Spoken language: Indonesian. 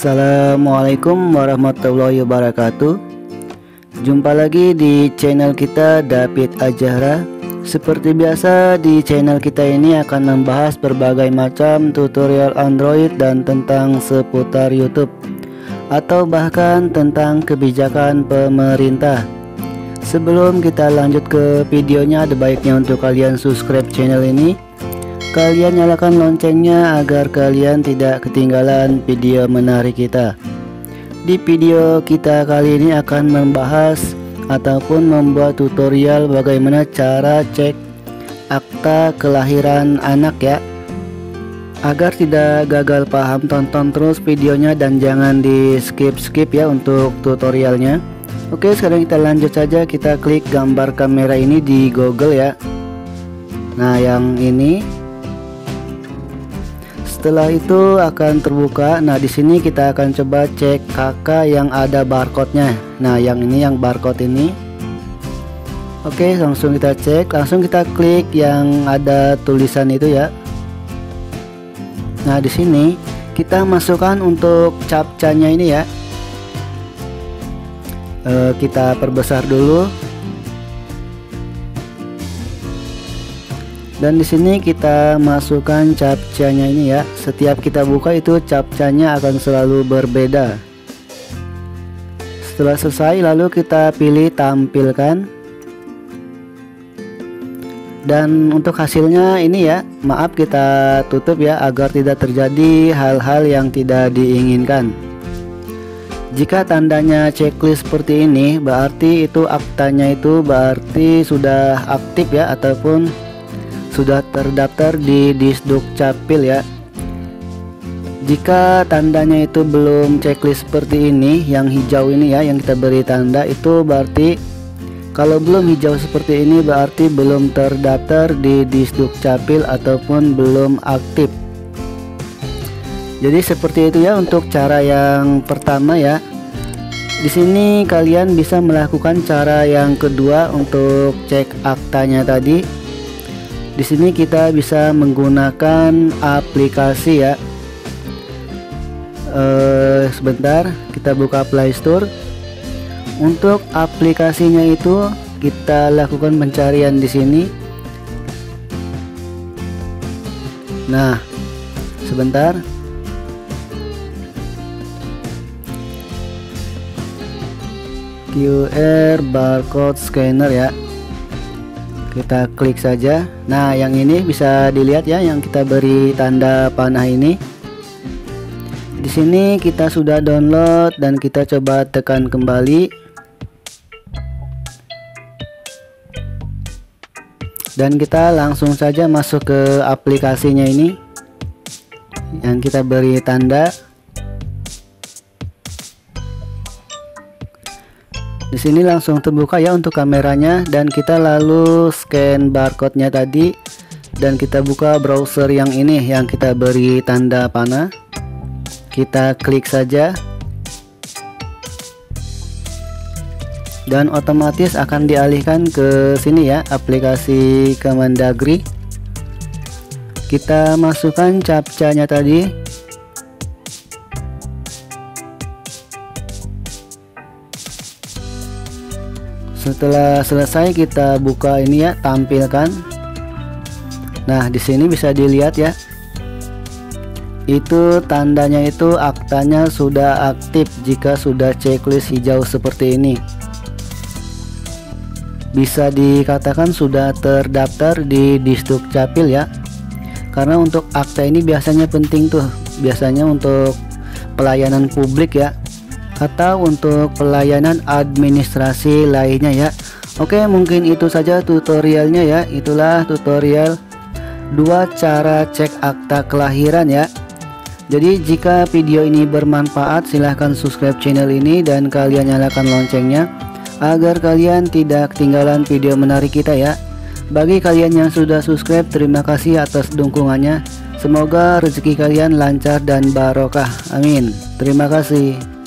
Assalamualaikum warahmatullahi wabarakatuh. Jumpa lagi di channel kita David Ajahra Seperti biasa di channel kita ini akan membahas berbagai macam tutorial Android dan tentang seputar YouTube Atau bahkan tentang kebijakan pemerintah. Sebelum kita lanjut ke videonya ada baiknya untuk kalian subscribe channel ini Kalian nyalakan loncengnya agar kalian tidak ketinggalan video menarik kita. Di video kita kali ini akan membahas ataupun membuat tutorial bagaimana cara cek akta kelahiran anak ya. Agar tidak gagal paham tonton terus videonya dan jangan di skip-skip ya untuk tutorialnya. Oke, sekarang kita lanjut saja kita klik gambar kamera ini di Google ya. Nah, yang ini setelah itu akan terbuka. Nah, di sini kita akan coba cek kakak yang ada barcode-nya. Nah, yang ini yang barcode ini. Oke, langsung kita cek, langsung kita klik yang ada tulisan itu ya. Nah, di sini kita masukkan untuk captcha-nya ini ya. E, kita perbesar dulu dan di sini kita masukkan captcha-nya ini ya. Setiap kita buka itu captcha-nya akan selalu berbeda. Setelah selesai lalu kita pilih tampilkan. Dan untuk hasilnya ini ya maaf kita tutup ya agar tidak terjadi hal-hal yang tidak diinginkan. Jika tandanya checklist seperti ini berarti itu aktanya itu berarti sudah aktif ya ataupun sudah terdaftar di Disduk Capil ya. Jika tandanya itu belum checklist seperti ini yang hijau ini ya yang kita beri tanda itu berarti kalau belum hijau seperti ini berarti belum terdaftar di Disduk Capil ataupun belum aktif. Jadi seperti itu ya untuk cara yang pertama ya. Di sini kalian bisa melakukan cara yang kedua untuk cek aktanya tadi di sini kita bisa menggunakan aplikasi ya. Uh, sebentar, kita buka Play Store. Untuk aplikasinya itu kita lakukan pencarian di sini. Nah, sebentar. QR barcode scanner ya kita klik saja. Nah yang ini bisa dilihat ya yang kita beri tanda panah ini. Di sini kita sudah download dan kita coba tekan kembali. Dan kita langsung saja masuk ke aplikasinya ini. Yang kita beri tanda Di sini langsung terbuka ya untuk kameranya dan kita lalu scan barcode-nya tadi dan kita buka browser yang ini yang kita beri tanda panah. Kita klik saja. Dan otomatis akan dialihkan ke sini ya aplikasi Kemendagri. Kita masukkan captcha-nya tadi setelah selesai kita buka ini ya tampilkan. Nah di sini bisa dilihat ya. Itu tandanya itu aktanya sudah aktif jika sudah checklist hijau seperti ini. Bisa dikatakan sudah terdaftar di Disduk Capil ya. Karena untuk akta ini biasanya penting tuh. Biasanya untuk pelayanan publik ya atau untuk pelayanan administrasi lainnya ya. Oke mungkin itu saja tutorialnya ya. Itulah tutorial dua cara cek akta kelahiran ya. Jadi jika video ini bermanfaat silahkan subscribe channel ini dan kalian nyalakan loncengnya agar kalian tidak ketinggalan video menarik kita ya. Bagi kalian yang sudah subscribe terima kasih atas dukungannya. Semoga rezeki kalian lancar dan barokah. Amin. Terima kasih